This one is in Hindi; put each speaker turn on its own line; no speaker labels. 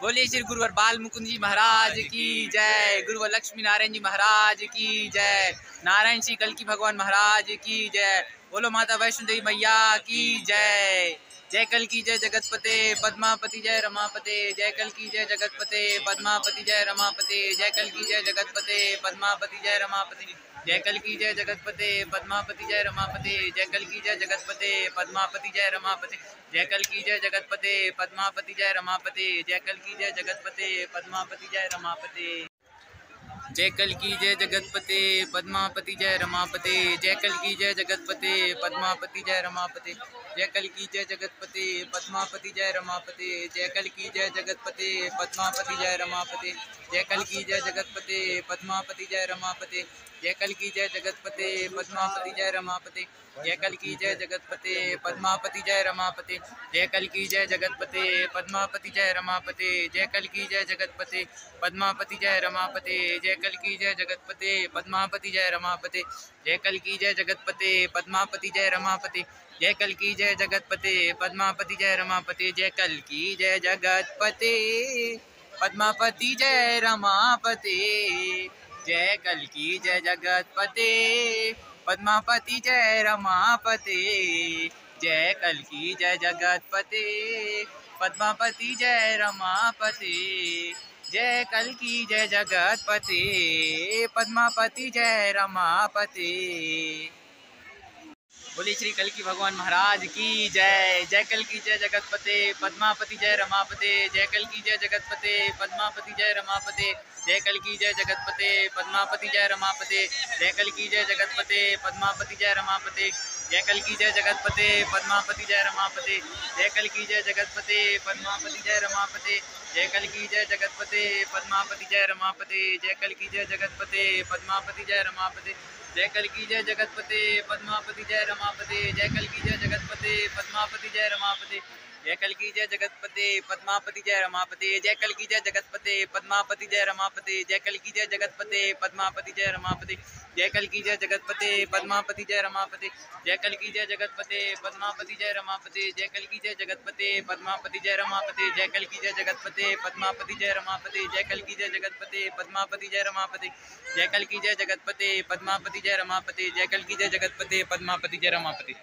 बोलिए श्री गुरुवर बाल मुकुंद जी महाराज की जय, गुरुवर लक्ष्मी नारायण जी महाराज की जय, नारायण श्री कल की भगवान महाराज की जय, बोलो माता वैष्णो देवी मैया की जय। जय कल की जय जगतपते, पद्मापति, जय रमापते, जय कल की जय जगतपते, पद्मापति, जय रमापते, जय कल की जय जगतपते, पद्मापति, जय रमापति। जय कल की जय जगतपते, पद्मापति जय रमापते, जय कल की जय जगतपते, पद्मापति जय रमापते, जय कल की जय जगतपते, पद्मापति जय रमापते, जय कल की जय जगतपते, पद्मापति जय रमापते। जय कल की जय जगतपते, पद्मापति जय रमापते, जय कल की जय जगतपते, पद्मापति जय रमापते, जय कल की जय जगतपते, पद्मापति जय रमापते, जय कल की जय जगतपते, पद्मापति जय रमापते, जय कल की जय जगतपते, पद्मापति जय रमापते जय कल की जय जगतपते पद्मापति जय रमापते। जय कल की जय जगतपते पद्मापति जय रमापते। जय कल की जय जगतपते पद्मापति जय रमापते। जय कल की जय जगतपते पद्मापति जय रमापते। जय कल की जय जगतपते पद्मापति जय रमापते। जय कल की जय जगतपते पद्मापति जय रमापते। जय कल की जय जगतपते पद्मापति जय रमापते। जय कल की जय जगतपते पद्मापति जय रमापते। जय कल की जय जगतपते, पद्मापति जय रमापते। जय कल की जय जगतपते, पद्मापति जय रमापते। जय कल की जय जगतपते, पद्मापति जय रमापते। बोली श्री कल की भगवान महाराज की जय। जय कल की जय जगतपते। पद्मापति जय रमापते। जय कल की जय जगतपते। पद्मापति जय रमापते। जय कल की जय जगतपते। पद्मापति जय रमापते। जय कल की जय जगतपते। पद्मापति जय रमापते। जय कल की जय जगतपते, पद्मापति जय रमापते, जय कल की जय जगतपते, पद्मापति जय रमापते, जय कल की जय जगतपते, पद्मापति जय रमापते, जय कल की जय जगतपते, पद्मापति जय रमापते, जय कल की जय जगतपते, पद्मापति जय रमापते, जय कल की जय जगतपते, पद्मापति जय रमापते। जय कल की जय जगतपते पद्मापति जय रमापते जय कल की जय जगतपते पद्मापति जय रमापते जय कल की जय जगतपते पद्मापति जय रमापते जय कल की जय जगतपते पद्मापति जय रमापते जय कल की जय जगतपते पद्मापति जय रमापते जय कल की जय जगतपते पद्मापति जय रमापते जय कल की जय जगतपते पद्मापति जय रमापते जय कल की जय जगतपते पद्मापति जय रमापते जय कल की जय जगतपते पद्मापति जय रमापते जय कल की जय जगतपते पद्मापति जय रमापते